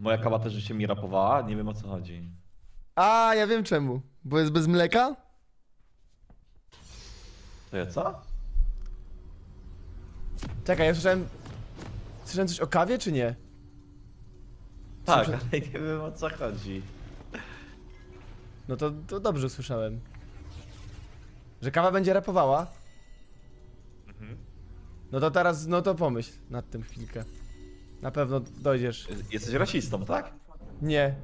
Moja kawa też się mi rapowała, nie wiem o co chodzi. A, ja wiem czemu. Bo jest bez mleka? To ja co? Czekaj, ja słyszałem... Słyszałem coś o kawie, czy nie? Tak, ale nie wiem o co chodzi. No to, to dobrze słyszałem. Że kawa będzie rapowała? No to teraz, no to pomyśl nad tym chwilkę. Na pewno dojdziesz. Jesteś rasistą, tak? Nie.